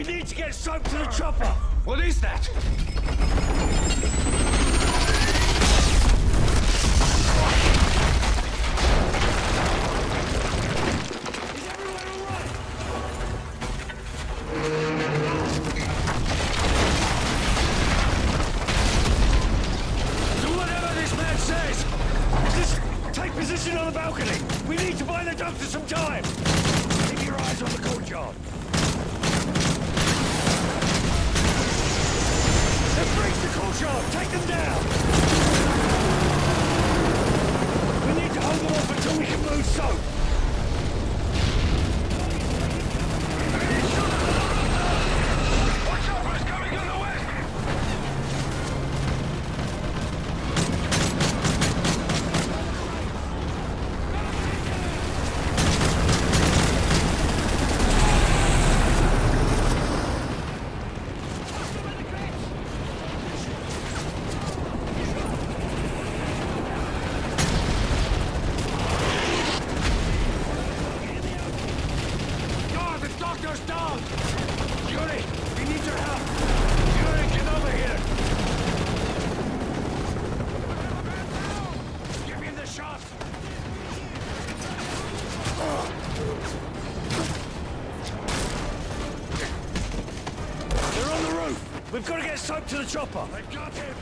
We need to get Soap to the chopper! What is that? to the chopper! I got him!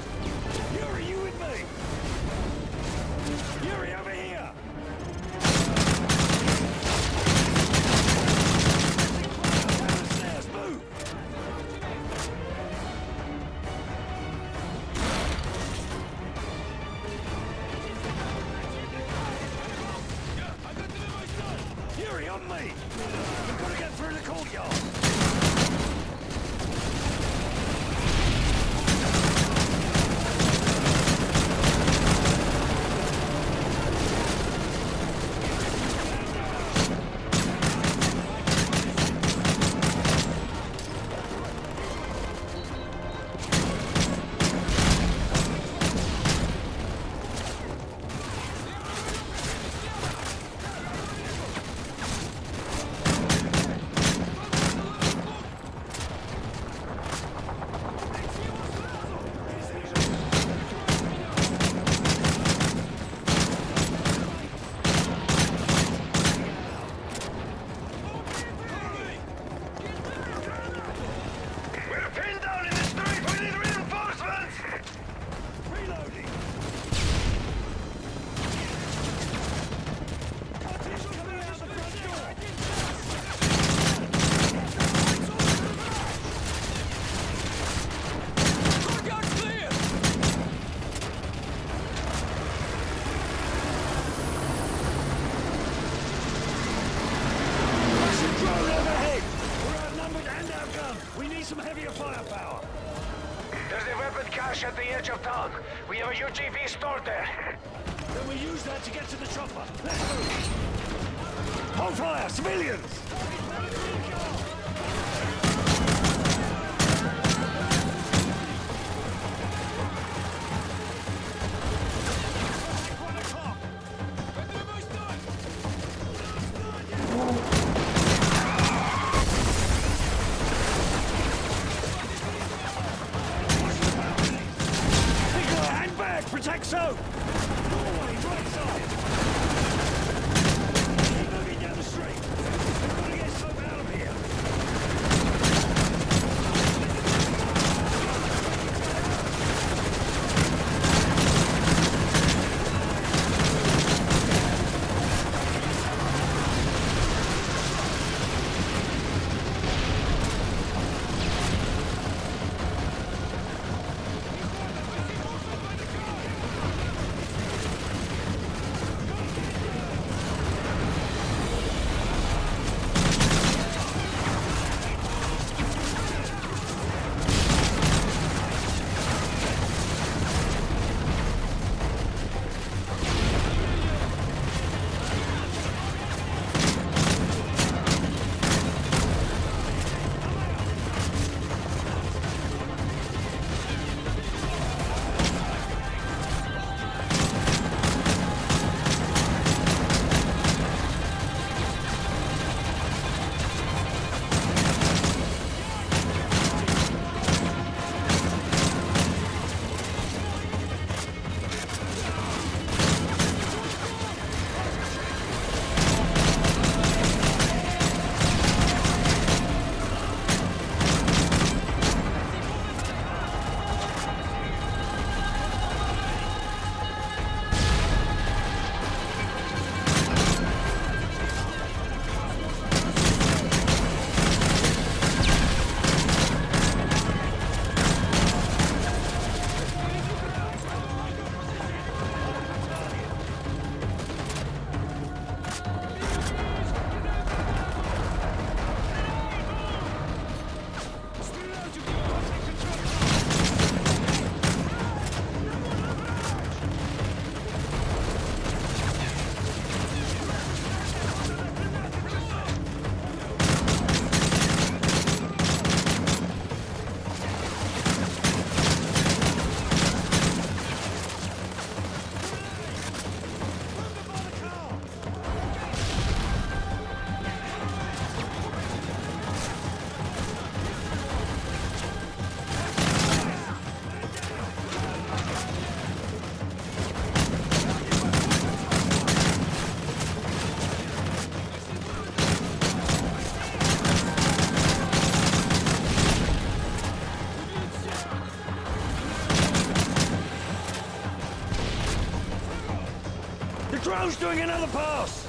Bro's doing another pass!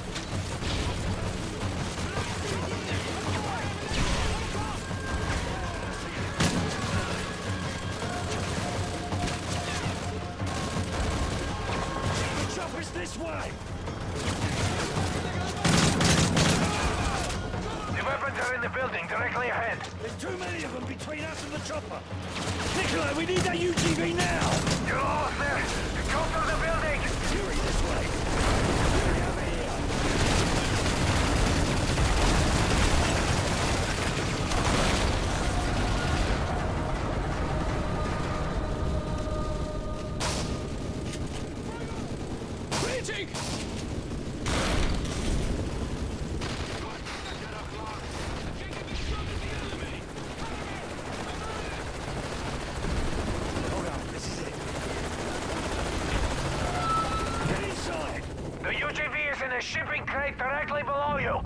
The chopper's this way! The weapons are in the building, directly ahead. There's too many of them between us and the chopper! Nikolai, we need that UGV now! You're almost there. Go through the building. Yuri, this way! Yuri, over here! Reaching! Hold on, this is it. Get inside! The UGV is in a shipping crate directly below you.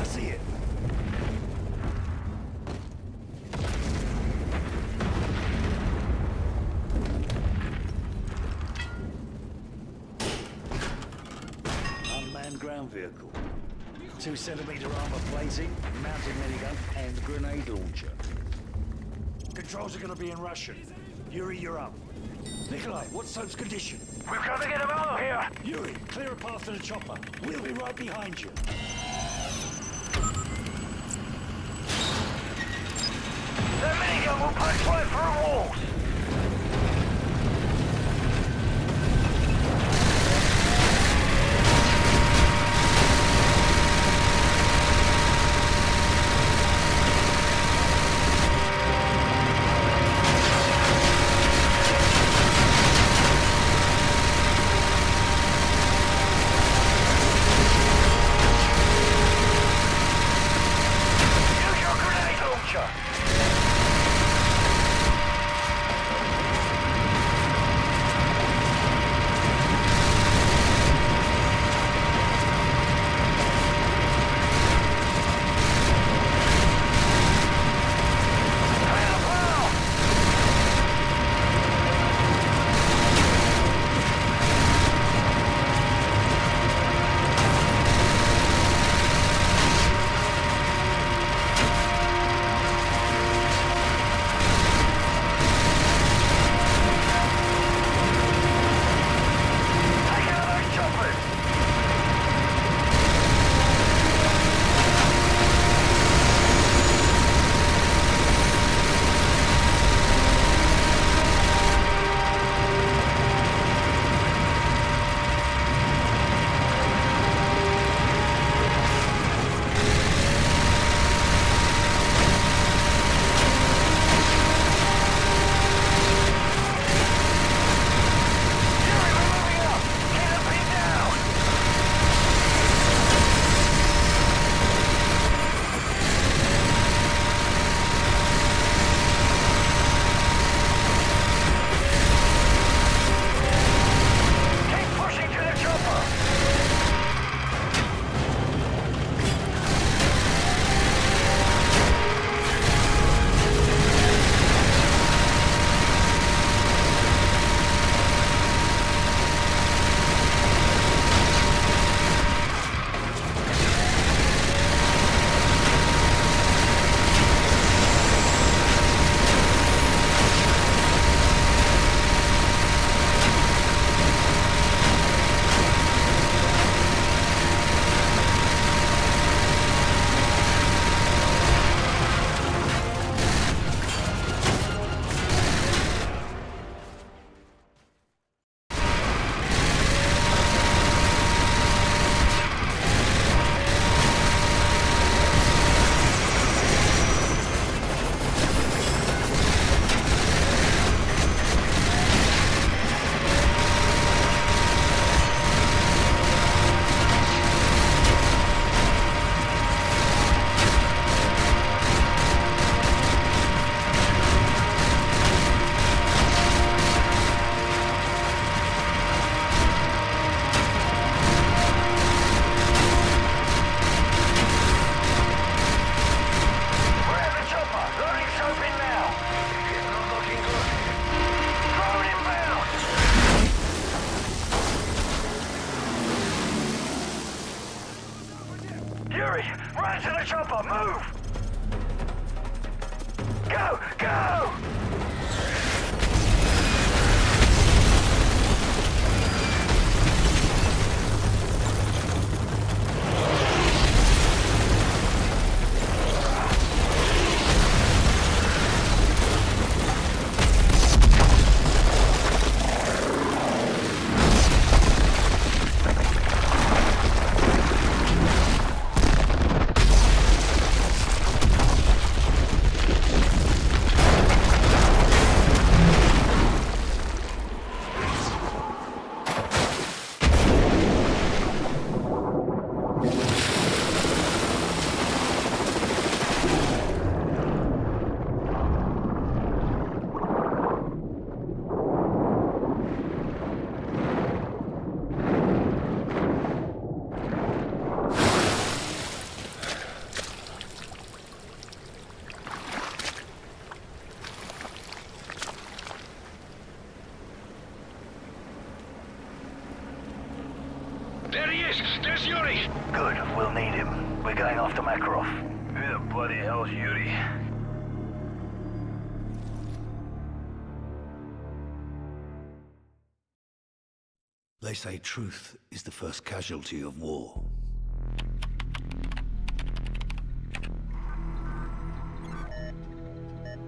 I see it. Unmanned ground vehicle. Two centimeter armor plating, mounted minigun, and grenade launcher. Controls are gonna be in Russian. Yuri, you're up. Nikolai, what's Soap's condition? We've got to get him out of here. Yuri, clear a path to the chopper. We'll be right behind you. The minigun will punch right through walls. Yuri, run to the chopper, move! Go, go! They say truth is the first casualty of war.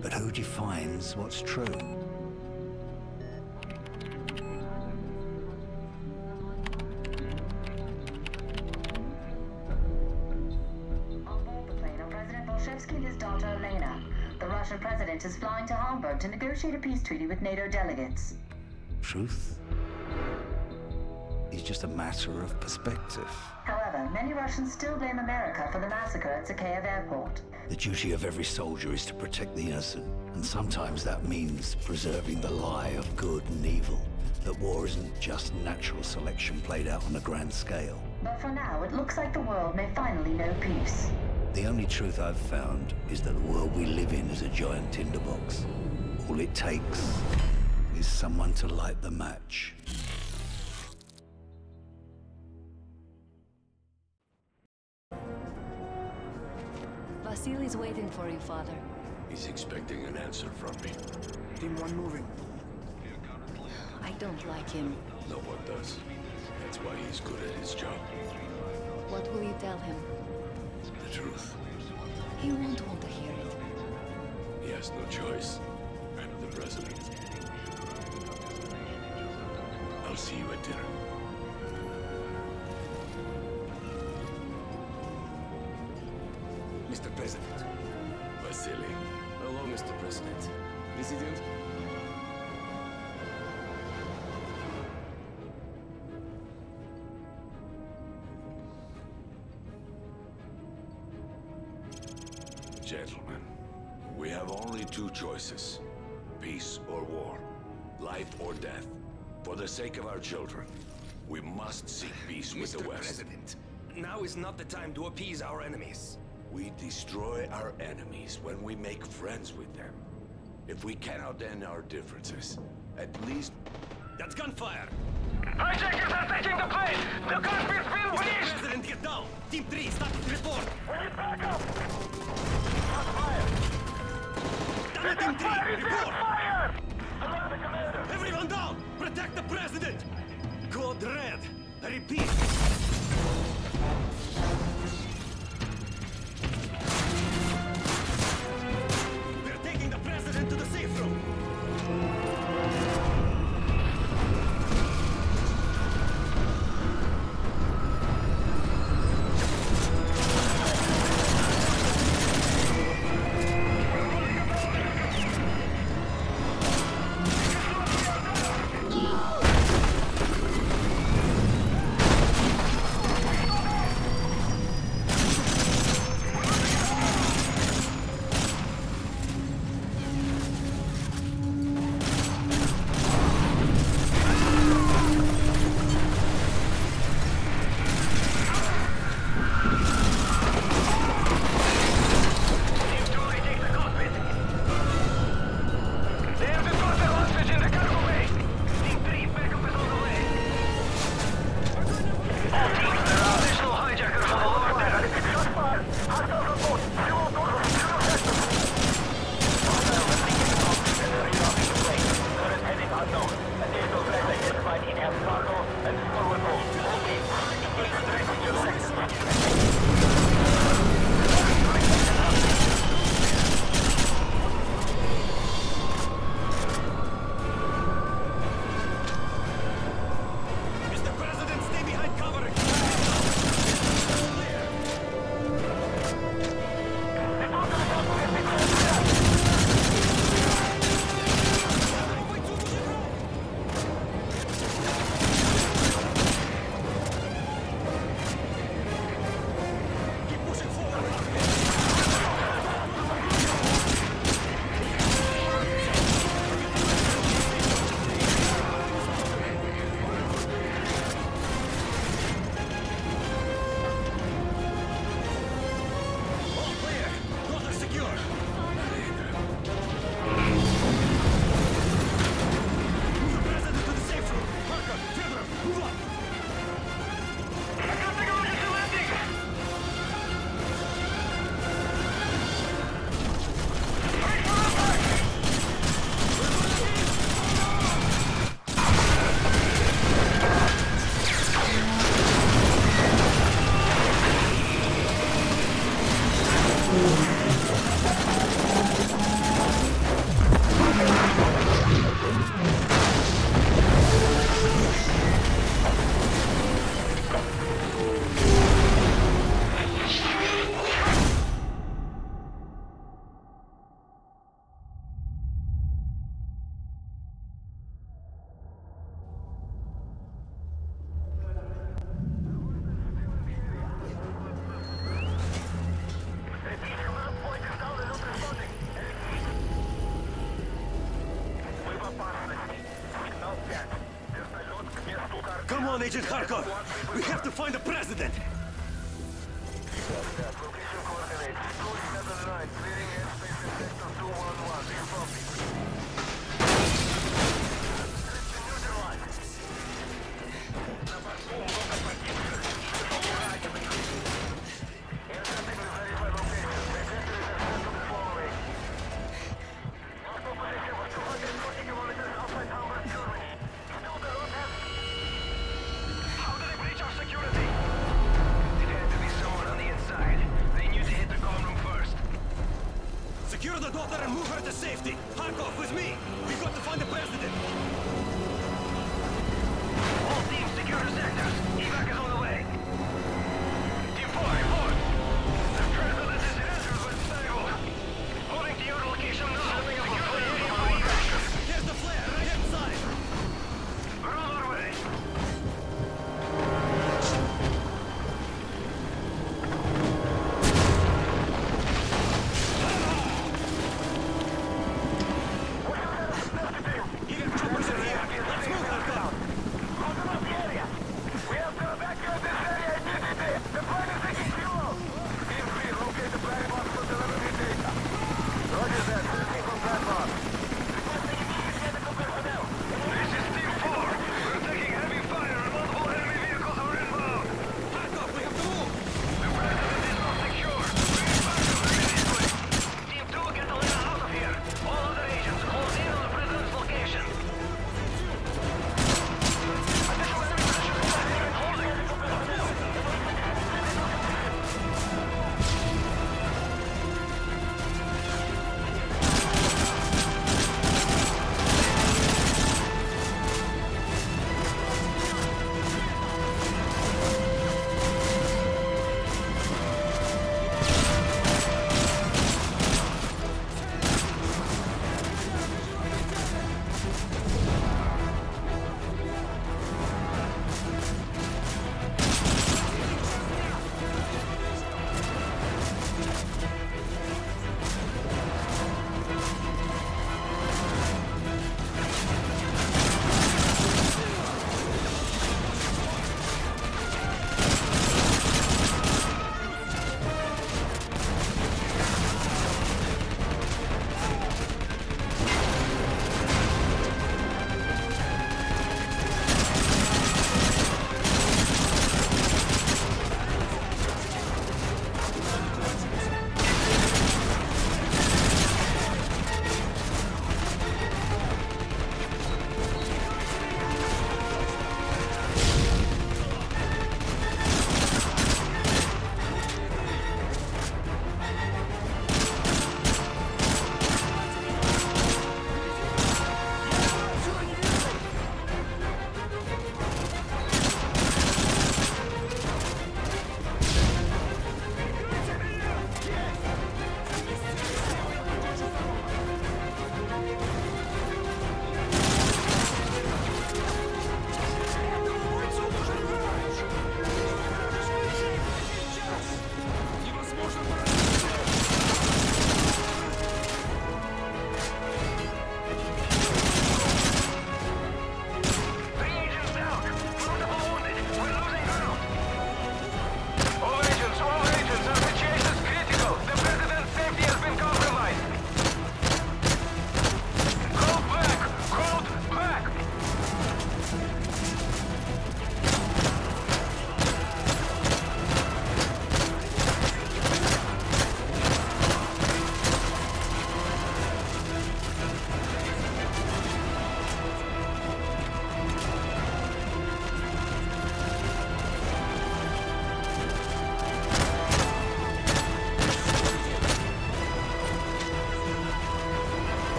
But who defines what's true? On board the plane are President Vorshevsky and his daughter Elena. The Russian president is flying to Hamburg to negotiate a peace treaty with NATO delegates. Truth just a matter of perspective. However, many Russians still blame America for the massacre at Zakhaev Airport. The duty of every soldier is to protect the innocent, and sometimes that means preserving the lie of good and evil. That war isn't just natural selection played out on a grand scale. But for now, it looks like the world may finally know peace. The only truth I've found is that the world we live in is a giant tinderbox. All it takes is someone to light the match. Vasily's waiting for you, father. He's expecting an answer from me. Team 1 moving. I don't like him. No one does. That's why he's good at his job. What will you tell him? The truth. He won't want to hear it. He has no choice. I'm the president. I'll see you at dinner. Vasily. Hello, Mr. President. President? Gentlemen, we have only two choices. Peace or war. Life or death. For the sake of our children, we must seek peace with Mr. the West. President, now is not the time to appease our enemies. We destroy our enemies when we make friends with them. If we cannot end our differences, at least That's gunfire! Hijackers are taking the plane! The cockpit's been Mr. breached! President, get down! Team 3, status report! We need backup! Down Team 3, report! Fire! Alert the commander! Everyone down! Protect the President! Code Red! I repeat! Agent Kharkov. We have to find the president.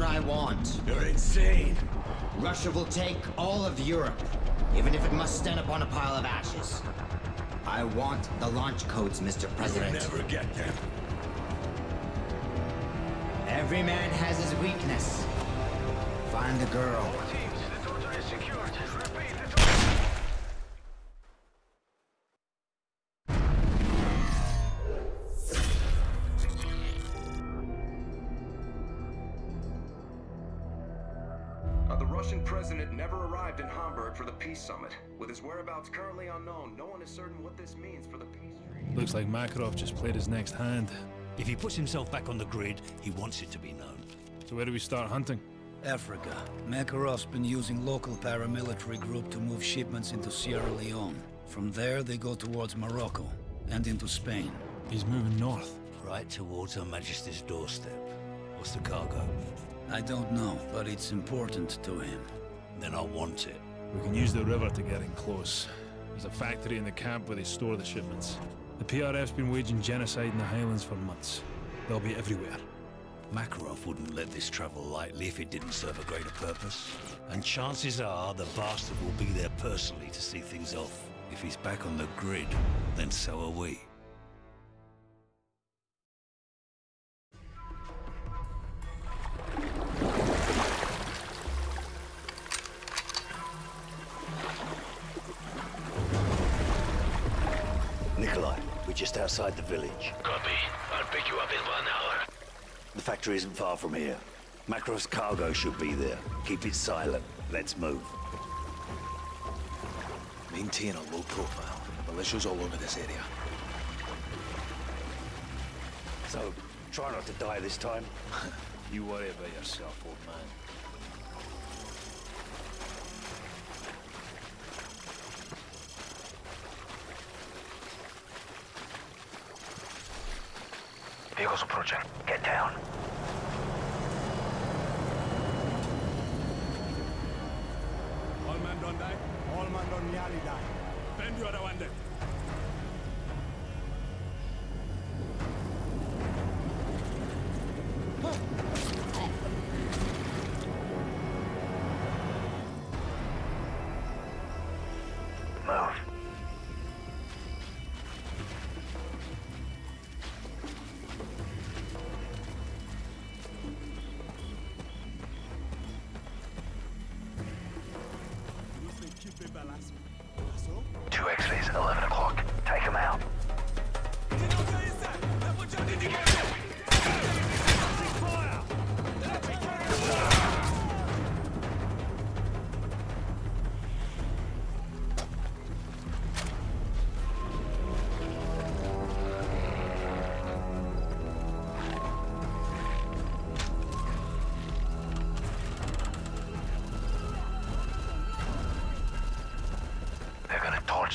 What I want. You're insane. Russia will take all of Europe, even if it must stand upon a pile of ashes. I want the launch codes, Mr. President. You'll President. never get them. Every man has his weakness. Find the girl. Whereabouts currently unknown, no one is certain what this means for the peace treaty. Looks like Makarov just played his next hand. If he puts himself back on the grid, he wants it to be known. So where do we start hunting? Africa. Makarov's been using local paramilitary group to move shipments into Sierra Leone. From there, they go towards Morocco and into Spain. He's moving north. Right towards Her Majesty's doorstep. What's the cargo? I don't know, but it's important to him. Then I want it. We can use the river to get in close. There's a factory in the camp where they store the shipments. The PRF's been waging genocide in the Highlands for months. They'll be everywhere. Makarov wouldn't let this travel lightly if it didn't serve a greater purpose. And chances are the bastard will be there personally to see things off. If he's back on the grid, then so are we. Just outside the village. Copy. I'll pick you up in one hour. The factory isn't far from here. Makarov's cargo should be there. Keep it silent. Let's move. Maintain a low profile. Militia's all over this area. So, try not to die this time. You worry about yourself, old man. Vehicles approaching. Get down. All man don't die. All man don't nearly die. Bend you other one day.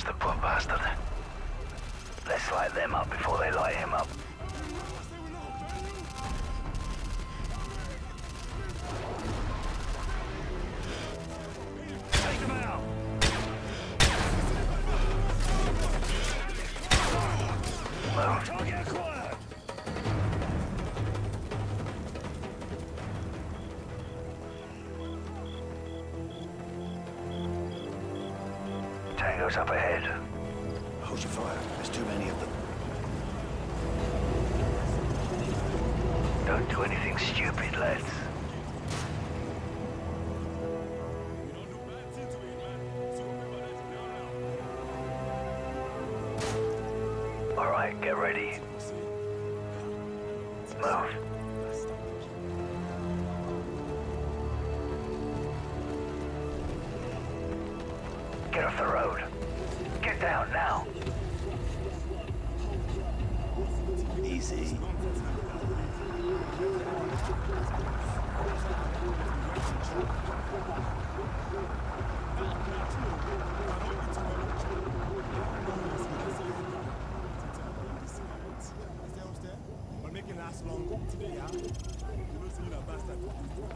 The poor bastard. Let's light them up before they light him up.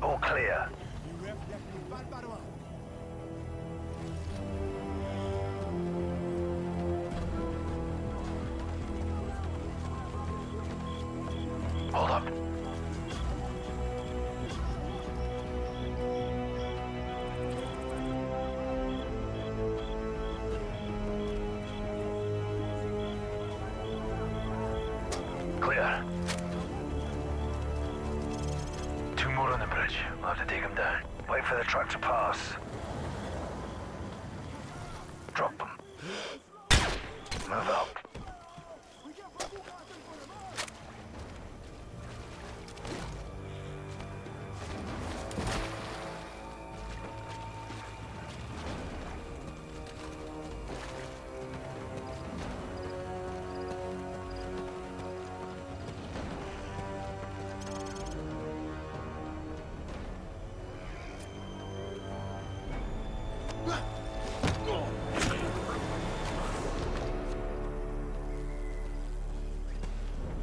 All clear. For the truck to pass.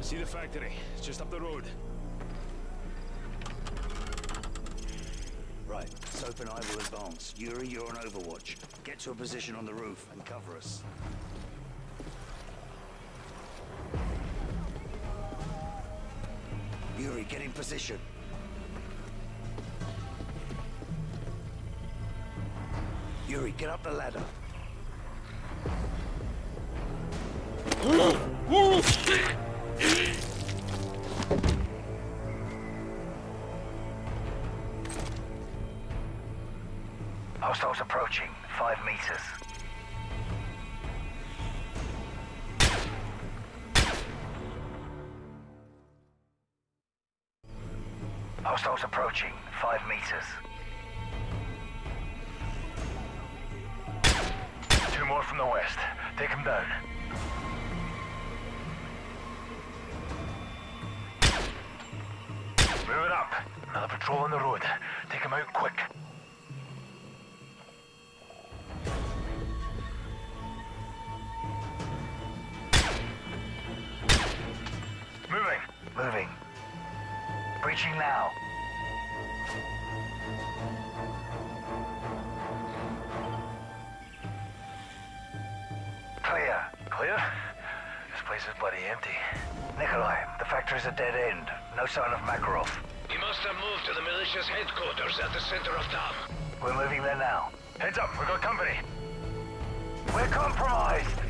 See the factory. It's just up the road. Right, Soap and I will advance. Yuri, you're on Overwatch. Get to a position on the roof and cover us. Yuri, get in position. Yuri, get up the ladder. Hostiles Five Oh, Clear. Clear? Oh, this place is bloody empty. Nikolai, the factory's a dead end. No sign of Makarov. He must have moved to the militia's headquarters at the center of town. We're moving there now. Heads up, we've got company. We're compromised!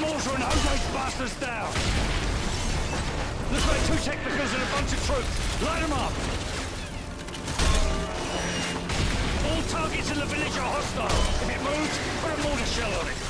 mortar and hold those bastards down! Looks like two technicals and a bunch of troops. Light them up! All targets in the village are hostile. If it moves, put a mortar shell on it.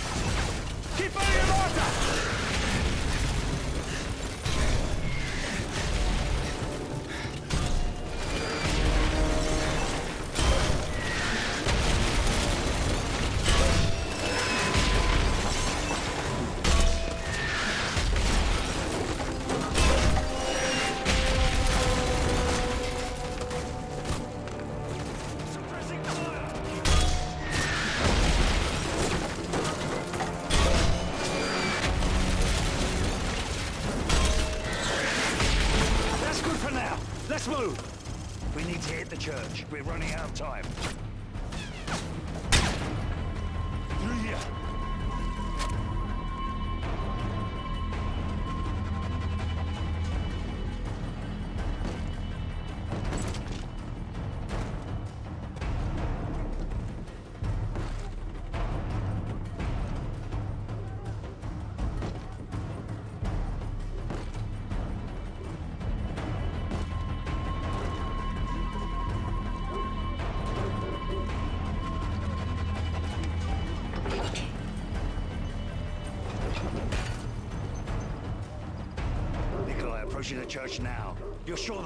church. We're running out of time. church now. You're sure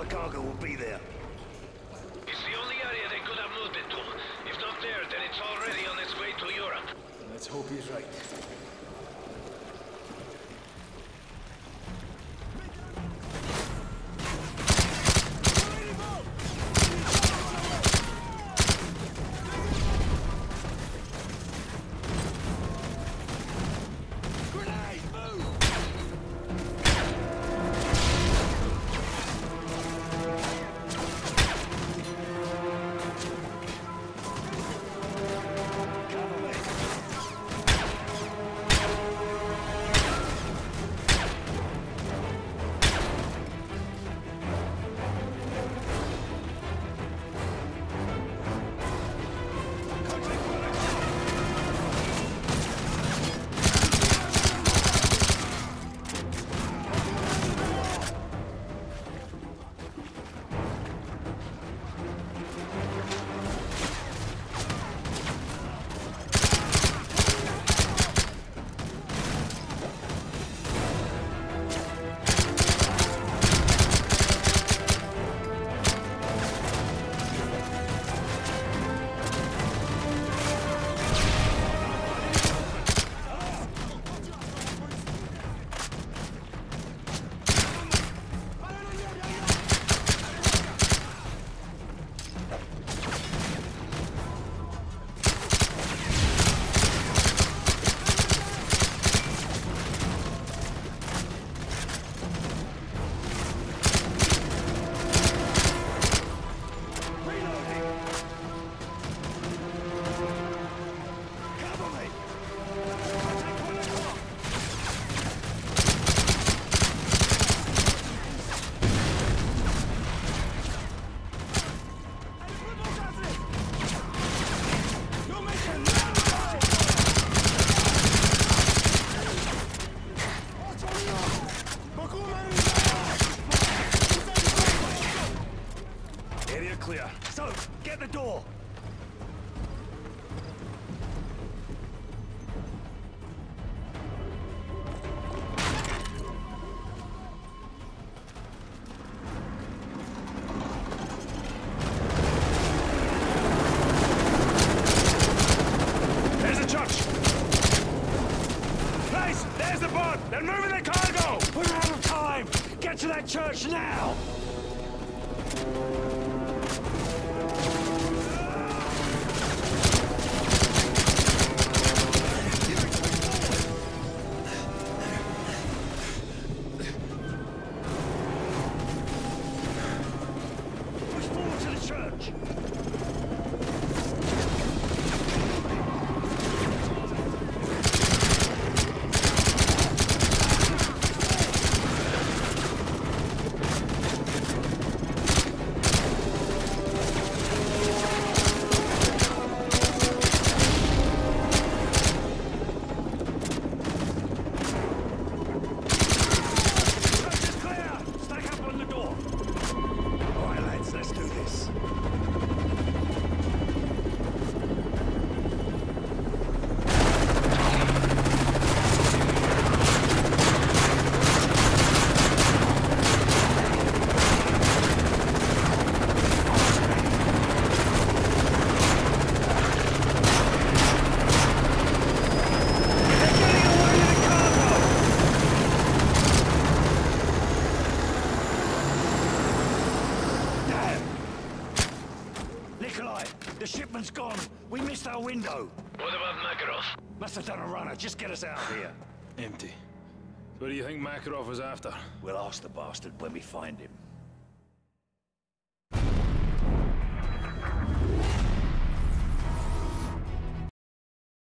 window. What about Makarov? Must have done a runner. Just get us out of here. Empty. So What do you think Makarov was after? We'll ask the bastard when we find him.